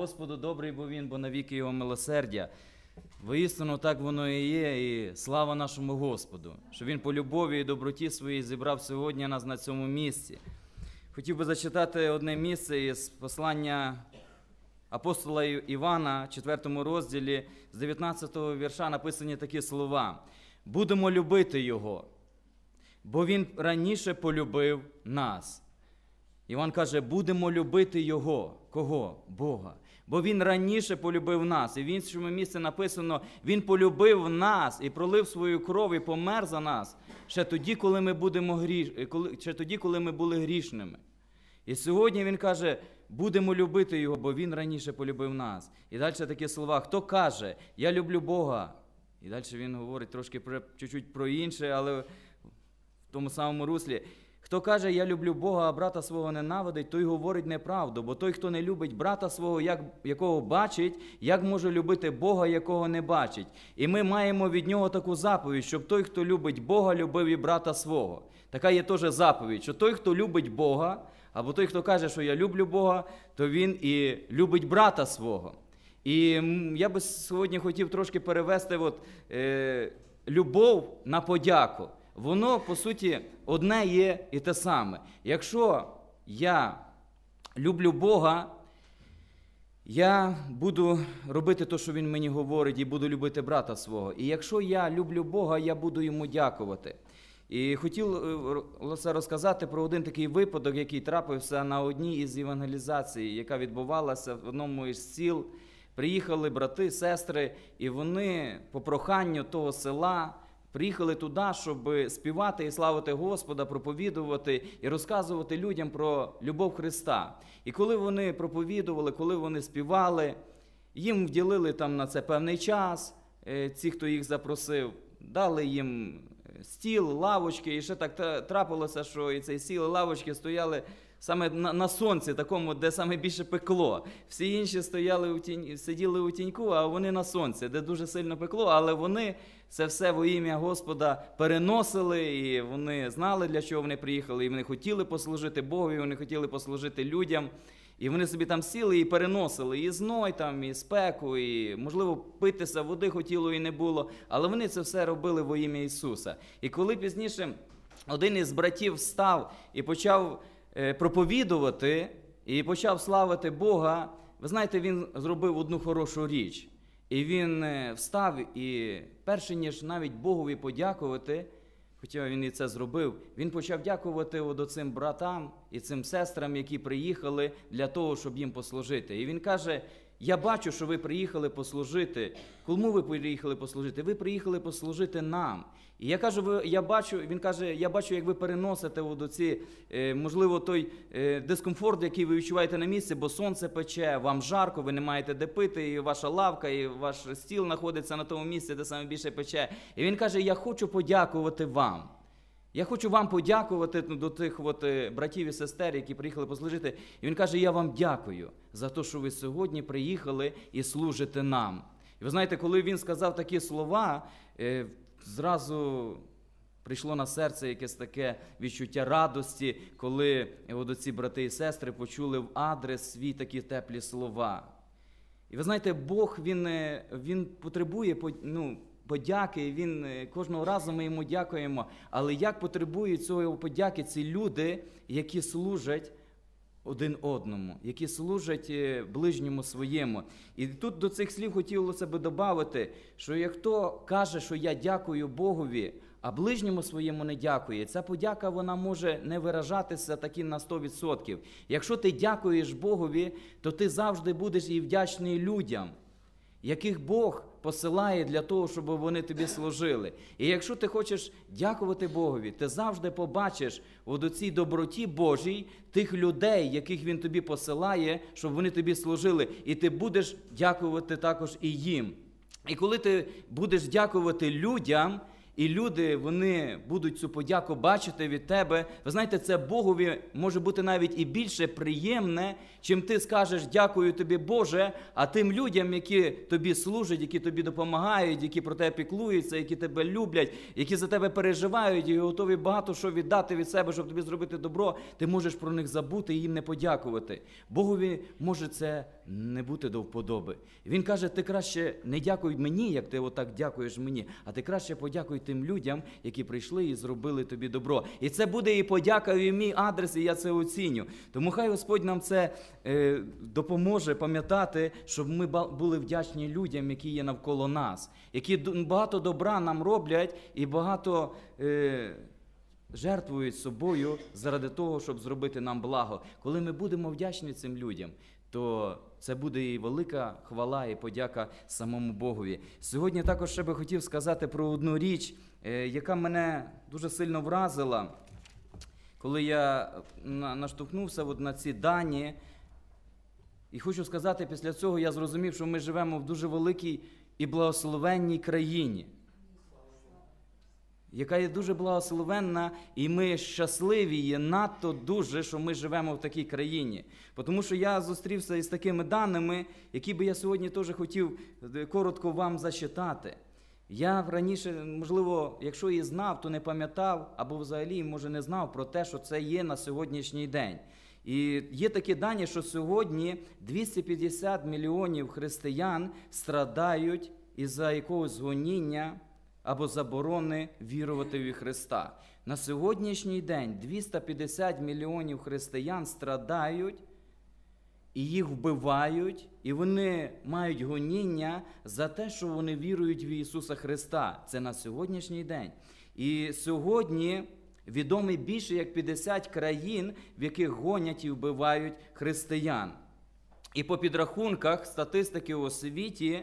Господу, добрий бо він, бо навіки його милосердя. Воістину так воно і є, і слава нашому Господу, що Він по любові і доброті своїй зібрав сьогодні нас на цьому місці. Хотів би зачитати одне місце із послання апостола Івана, 4 розділі, з 19 вірша написані такі слова: Будемо любити Його, бо Він раніше полюбив нас. Іван каже, будемо любити Його. Кого? Бога. Бо Він раніше полюбив нас. І в іншому місці написано, Він полюбив нас і пролив свою кров і помер за нас ще тоді, коли ми будемо гріш... коли... ще тоді, коли ми були грішними. І сьогодні він каже, будемо любити його, бо він раніше полюбив нас. І далі такі слова: хто каже, я люблю Бога. І далі він говорить трошки про чуть-чуть про інше, але в тому самому руслі. Хто каже, я люблю Бога, а брата свого ненавидить, той говорить неправду, бо той, хто не любить брата свого, як, якого бачить, як може любити Бога, якого не бачить. І ми маємо від нього таку заповідь, щоб той, хто любить Бога, любив і брата свого. Така є теж заповідь, що той, хто любить Бога, або той, хто каже, що я люблю Бога, то він і любить брата свого. І я би сьогодні хотів трошки перевести от, е, любов на подяку. Воно, по суті, одне є і те саме. Якщо я люблю Бога, я буду робити те, що Він мені говорить, і буду любити брата свого. І якщо я люблю Бога, я буду йому дякувати. І хотілося розказати про один такий випадок, який трапився на одній із євангелізацій, яка відбувалася в одному із сіл. Приїхали брати, сестри, і вони по проханню того села. Приїхали туди, щоб співати і славити Господа, проповідувати і розказувати людям про любов Христа. І коли вони проповідували, коли вони співали, їм вділили там на це певний час, ці, хто їх запросив, дали їм стіл, лавочки, і ще так трапилося, що і стіл, і лавочки стояли саме на, на сонці, такому, де саме більше пекло. Всі інші стояли у тінь, сиділи у тіньку, а вони на сонці, де дуже сильно пекло, але вони це все во ім'я Господа переносили, і вони знали, для чого вони приїхали, і вони хотіли послужити Богу, і вони хотіли послужити людям. І вони собі там сіли і переносили і зной, там, і спеку, і, можливо, питися води хотіло і не було. Але вони це все робили во ім'я Ісуса. І коли пізніше один із братів встав і почав проповідувати, і почав славити Бога, ви знаєте, він зробив одну хорошу річ. І він встав і, перше ніж навіть Богові подякувати, хоча він і це зробив, він почав дякувати от цим братам і цим сестрам, які приїхали для того, щоб їм послужити. І він каже: Я бачу, що ви приїхали послужити. Кому ви приїхали послужити? Ви приїхали послужити нам. І я кажу, ви, я бачу, він каже, я бачу, як ви переносите от оці, е, можливо, той е, дискомфорт, який ви відчуваєте на місці, бо сонце пече, вам жарко, ви не маєте де пити, і ваша лавка, і ваш стіл знаходиться на тому місці, де саме більше пече. І він каже: Я хочу подякувати вам. Я хочу вам подякувати до тих от братів і сестер, які приїхали послужити. І він каже: Я вам дякую за те, що ви сьогодні приїхали і служите нам. І ви знаєте, коли він сказав такі слова, зразу прийшло на серце якесь таке відчуття радості, коли от ці брати і сестри почули в адрес свій такі теплі слова. І ви знаєте, Бог він, він потребує ну, подяки, він кожного разу ми йому дякуємо. Але як потребують цього подяки ці люди, які служать один одному, які служать ближньому своєму. І тут до цих слів хотілося би додати, що як хто каже, що я дякую Богові, а ближньому своєму не дякує, ця подяка вона може не виражатися таки на 100%. Якщо ти дякуєш Богові, то ти завжди будеш і вдячний людям, яких Бог посилає для того, щоб вони тобі служили. І якщо ти хочеш дякувати Богові, ти завжди побачиш у цій доброті Божій тих людей, яких Він тобі посилає, щоб вони тобі служили, і ти будеш дякувати також і їм. І коли ти будеш дякувати людям, і люди вони будуть цю подяку бачити від тебе. Ви знаєте, це Богові може бути навіть і більше приємне, чим ти скажеш дякую тобі, Боже, а тим людям, які тобі служать, які тобі допомагають, які про тебе піклуються, які тебе люблять, які за тебе переживають і готові багато що віддати від себе, щоб тобі зробити добро, ти можеш про них забути і їм не подякувати. Богові може це не бути до вподоби. Він каже: ти краще не дякуй мені, як ти отак дякуєш мені, а ти краще подякуй тим людям, які прийшли і зробили тобі добро. І це буде і подяка, і мій адрес, і я це оціню. Тому хай Господь нам це е, допоможе пам'ятати, щоб ми були вдячні людям, які є навколо нас, які багато добра нам роблять і багато. Е, жертвують собою заради того, щоб зробити нам благо. Коли ми будемо вдячні цим людям, то це буде і велика хвала і подяка самому Богові. Сьогодні також ще би хотів сказати про одну річ, е, яка мене дуже сильно вразила, коли я наштовхнувся от на ці дані. І хочу сказати, після цього я зрозумів, що ми живемо в дуже великій і благословенній країні яка є дуже благословенна, і ми щасливі є надто дуже, що ми живемо в такій країні. Тому що я зустрівся із такими даними, які би я сьогодні теж хотів е, коротко вам зачитати. Я раніше, можливо, якщо і знав, то не пам'ятав, або взагалі, може, не знав про те, що це є на сьогоднішній день. І є такі дані, що сьогодні 250 мільйонів християн страдають із-за якогось гоніння або заборони вірувати в Христа. На сьогоднішній день 250 мільйонів християн страдають, і їх вбивають, і вони мають гоніння за те, що вони вірують в Ісуса Христа. Це на сьогоднішній день. І сьогодні відомі більше як 50 країн, в яких гонять і вбивають християн. І по підрахунках статистики у світі,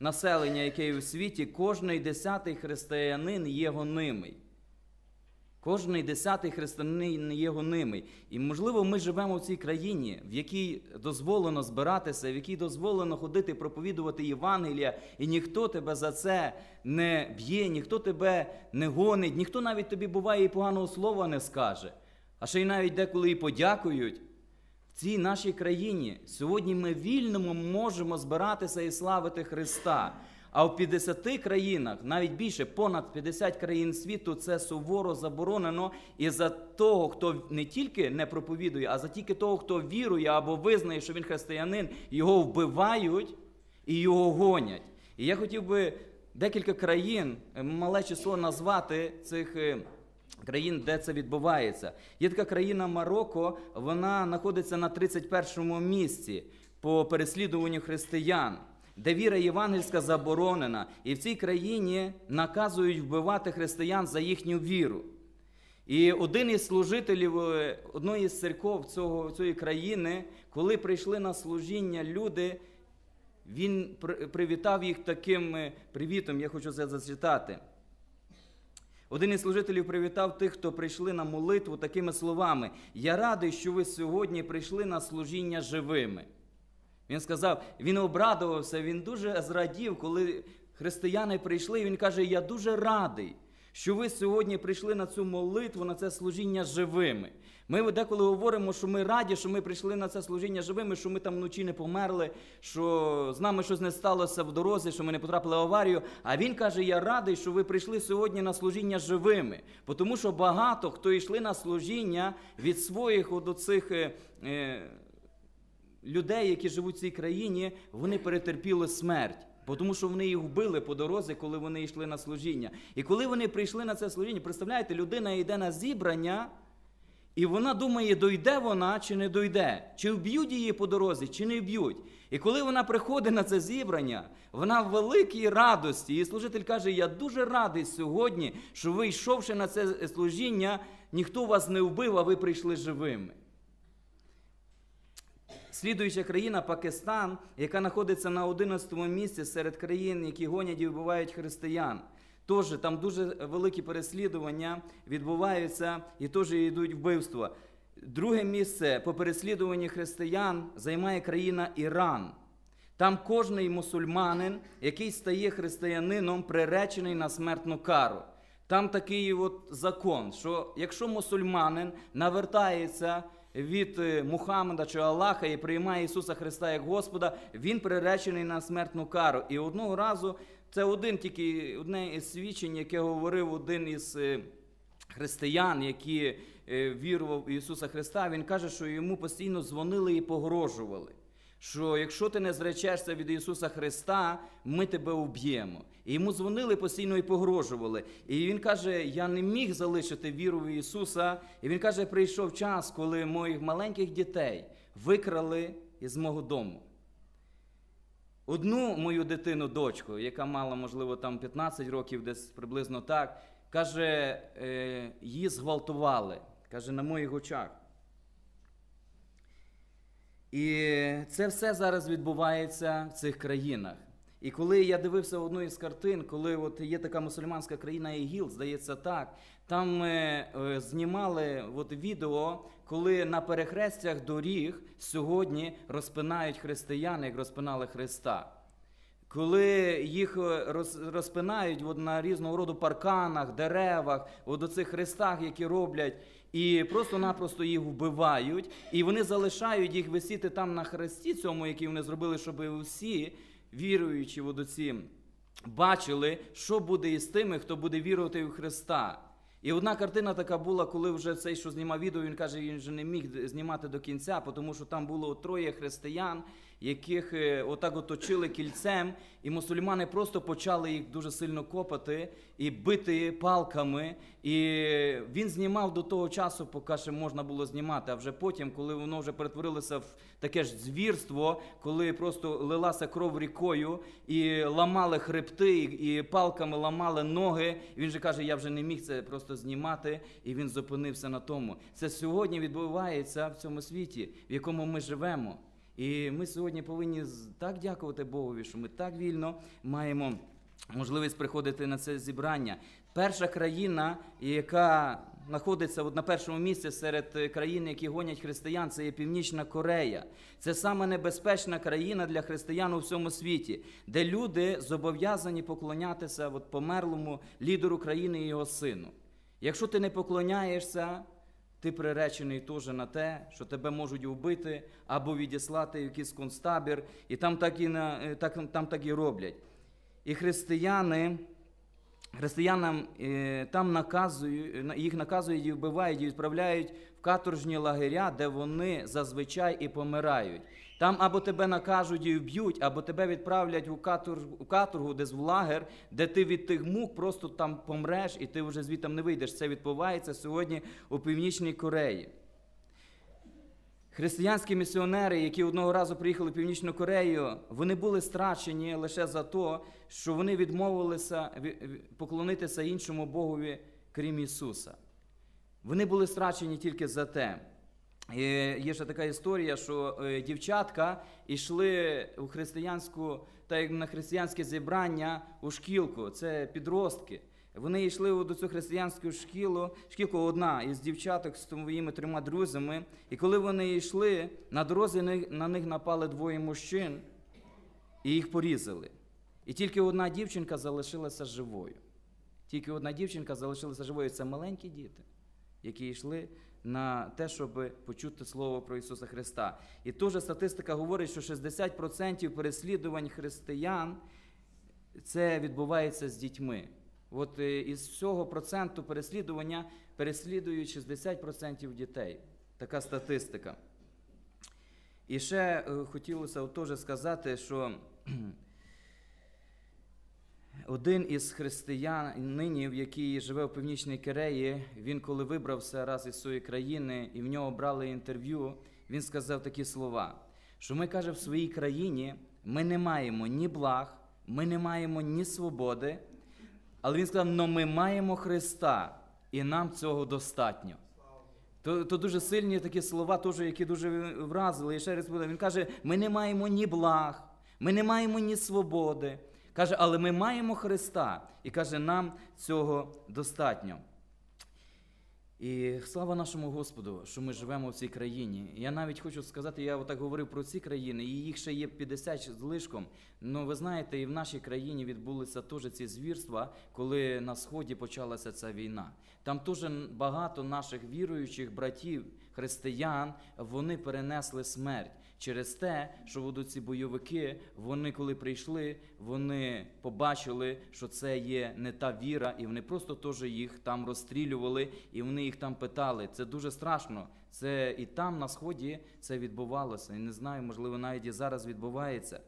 населення, яке є у світі, кожний десятий християнин є гонимий. Кожний десятий християнин є гонимий. І, можливо, ми живемо в цій країні, в якій дозволено збиратися, в якій дозволено ходити, проповідувати Євангелія, і ніхто тебе за це не б'є, ніхто тебе не гонить, ніхто навіть тобі буває і поганого слова не скаже. А ще й навіть деколи і подякують. В цій нашій країні сьогодні ми вільному можемо збиратися і славити Христа. А в 50 країнах, навіть більше, понад 50 країн світу, це суворо заборонено. І за того, хто не тільки не проповідує, а за тільки того, хто вірує або визнає, що він християнин, його вбивають і його гонять. І я хотів би декілька країн, е, мале число назвати цих. Країн, де це відбувається. Є така країна Марокко, вона знаходиться на 31-му місці по переслідуванню християн, де віра євангельська заборонена, і в цій країні наказують вбивати християн за їхню віру. І один із служителів е, одної з церков цього, цієї країни, коли прийшли на служіння люди, він при- привітав їх таким е, привітом, я хочу це зачитати. Один із служителів привітав тих, хто прийшли на молитву такими словами: Я радий, що ви сьогодні прийшли на служіння живими. Він сказав, він обрадувався, він дуже зрадів, коли християни прийшли. і Він каже: Я дуже радий, що ви сьогодні прийшли на цю молитву, на це служіння живими. Ми деколи говоримо, що ми раді, що ми прийшли на це служіння живими, що ми там вночі не померли, що з нами щось не сталося в дорозі, що ми не потрапили в аварію. А він каже: Я радий, що ви прийшли сьогодні на служіння живими. Тому що багато хто йшли на служіння від своїх от оцих. е, е, людей, які живуть в цій країні, вони перетерпіли смерть. Тому що вони їх вбили по дорозі, коли вони йшли на служіння. І коли вони прийшли на це служіння, представляєте, людина йде на зібрання, і вона думає, дойде вона чи не дойде, чи вб'ють її по дорозі, чи не вб'ють. І коли вона приходить на це зібрання, вона в великій радості. І служитель каже: Я дуже радий сьогодні, що ви, йшовши на це служіння, ніхто вас не вбив, а ви прийшли живими. Слідуюча країна Пакистан, яка знаходиться на 11-му місці серед країн, які гонять і вбивають християн. Тож там дуже великі переслідування відбуваються і теж йдуть вбивства. Друге місце по переслідуванні християн займає країна Іран. Там кожний мусульманин, який стає християнином, приречений на смертну кару. Там такий от закон, що якщо мусульманин навертається від е, Мухаммеда чи Аллаха і приймає Ісуса Христа як Господа, він приречений на смертну кару. І одного разу це один тільки одне із свідчень, яке говорив один із е, християн, які е, вірував в Ісуса Христа. Він каже, що йому постійно дзвонили і погрожували. Що якщо ти не зречешся від Ісуса Христа, ми тебе уб'ємо. І йому дзвонили постійно і погрожували. І він каже: Я не міг залишити віру в Ісуса. І він каже, прийшов час, коли моїх маленьких дітей викрали із мого дому. Одну мою дитину, дочку, яка мала, можливо, там 15 років, десь приблизно так, каже, е, її зґвалтували. Каже, на моїх очах. І це все зараз відбувається в цих країнах. І коли я дивився одну із картин, коли от є така мусульманська країна ІГІЛ, здається так, там е, е, знімали от відео, коли на перехрестях доріг сьогодні розпинають християни, як розпинали Христа. Коли їх е, роз- розпинають от на різного роду парканах, деревах, от у хрестах, які роблять, і просто-напросто їх вбивають, і вони залишають їх висіти там на хресті, цьому, який вони зробили, щоб усі, віруючи в оці, бачили, що буде із тими, хто буде вірувати в Христа. І одна картина така була, коли вже цей, що знімав відео, він каже, він вже не міг знімати до кінця, тому що там було троє християн, яких е, отак оточили кільцем, і мусульмани просто почали їх дуже сильно копати і бити палками. І він знімав до того часу, поки ще можна було знімати. А вже потім, коли воно вже перетворилося в таке ж звірство, коли просто лилася кров рікою, і ламали хребти, і палками ламали ноги. Він же каже, я вже не міг це просто знімати, і він зупинився на тому. Це сьогодні відбувається в цьому світі, в якому ми живемо. І ми сьогодні повинні так дякувати Богові, що ми так вільно маємо можливість приходити на це зібрання. Перша країна, яка знаходиться от на першому місці серед е, країн, які гонять християн, це є Північна Корея. Це саме небезпечна країна для християн у всьому світі, де люди зобов'язані поклонятися от померлому лідеру країни і його сину. Якщо ти не поклоняєшся, ти приречений теж на те, що тебе можуть вбити або відіслати в якийсь концтабір, і там так і, на, е, так, там так і роблять. І християни, християнам е, там наказують, їх наказують і вбивають, і відправляють в каторжні лагеря, де вони зазвичай і помирають. Там або тебе накажуть і вб'ють, або тебе відправлять у каторгу, у каторгу, десь в лагер, де ти від тих мук просто там помреш, і ти вже звідти не вийдеш. Це відбувається сьогодні у Північній Кореї. Християнські місіонери, які одного разу приїхали в Північну Корею, вони були страчені лише за те, що вони відмовилися ві- ві- поклонитися іншому Богові, крім Ісуса. Вони були страчені тільки за те. І є ще така історія, що е, дівчатка йшли у християнську, та як на християнське зібрання у шкілку. Це підростки. Вони йшли до цю християнську шкілу, шкілку одна із дівчаток з своїми трьома друзями. І коли вони йшли, на дорозі на них напали двоє мужчин і їх порізали. І тільки одна дівчинка залишилася живою. Тільки одна дівчинка залишилася живою. Це маленькі діти, які йшли на те, щоб почути слово про Ісуса Христа. І теж статистика говорить, що 60% переслідувань християн це відбувається з дітьми. От е, із всього проценту переслідування переслідують 60% дітей. Така статистика. І ще е, хотілося от теж сказати, що один із християнинів, який живе в Північній Кореї, він коли вибрався раз із своєї країни і в нього брали інтерв'ю, він сказав такі слова: що ми, каже, в своїй країні ми не маємо ні благ, ми не маємо ні свободи, але він сказав, но ми маємо Христа, і нам цього достатньо. То, то дуже сильні такі слова, теж, які дуже вразили. І ще раз. Він каже: ми не маємо ні благ, ми не маємо ні свободи. Каже, але ми маємо Христа. І каже, нам цього достатньо. І слава нашому Господу, що ми живемо в цій країні. Я навіть хочу сказати, я отак говорив про ці країни, і їх ще є 50 з лишком. Ну ви знаєте, і в нашій країні відбулися теж ці звірства, коли на сході почалася ця війна. Там теж багато наших віруючих братів, християн, вони перенесли смерть. Через те, що будуть ці бойовики, вони коли прийшли, вони побачили, що це є не та віра, і вони просто теж їх там розстрілювали, і вони їх там питали. Це дуже страшно. Це і там на сході це відбувалося. І не знаю, можливо, навіть і зараз відбувається.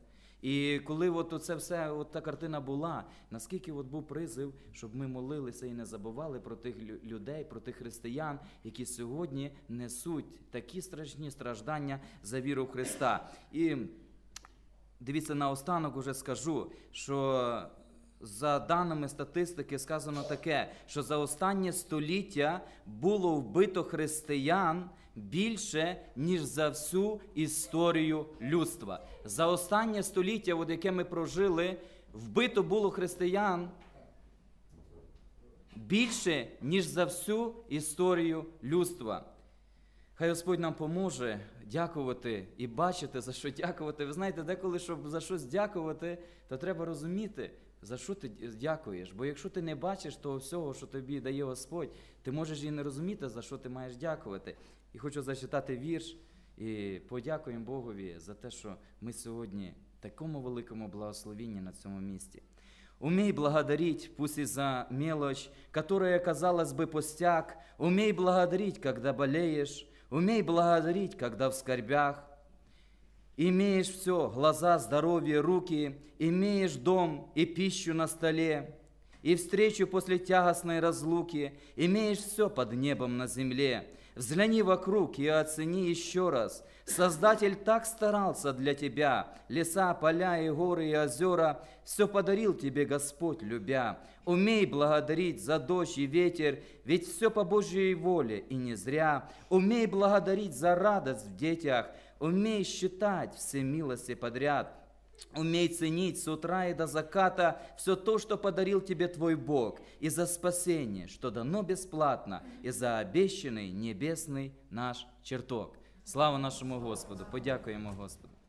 І коли от це все, от та картина була, наскільки от був призив, щоб ми молилися і не забували про тих лю- людей, про тих християн, які сьогодні несуть такі страшні страждання за віру в Христа. І дивіться, наостанок уже скажу, що за даними статистики сказано таке, що за останнє століття було вбито християн більше, ніж за всю історію людства. За останнє століття, от яке ми прожили, вбито було християн більше, ніж за всю історію людства. Хай Господь нам поможе дякувати і бачити, за що дякувати. Ви знаєте, деколи, щоб за щось дякувати, то треба розуміти, за що ти дякуєш. Бо якщо ти не бачиш того всього, що тобі дає Господь, ти можеш і не розуміти, за що ти маєш дякувати. І хочу зачитати вірш і подякуємо Богові за те, що ми сьогодні в такому великому благословенні на цьому місці. Умей благодарить, пусть и за мелочь, которая, казалось бы, пустяк. Умей благодарить, когда болеешь. Умей благодарить, когда в скорбях. Имеешь все, глаза, здоровье, руки, имеешь дом и пищу на столе, и встречу после тягостной разлуки, имеешь все под небом на земле. Взгляни вокруг и оцени еще раз. Создатель так старался для тебя. Леса, поля и горы и озера все подарил тебе Господь, любя. Умей благодарить за дождь и ветер, ведь все по Божьей воле и не зря. Умей благодарить за радость в детях, умей считать все милости подряд. Умей ценить с утра и до заката все то, что подарил тебе твой Бог, и за спасение, что дано бесплатно, и за обещанный небесный наш чертог. Слава нашому Господу! Подякуємо Господу!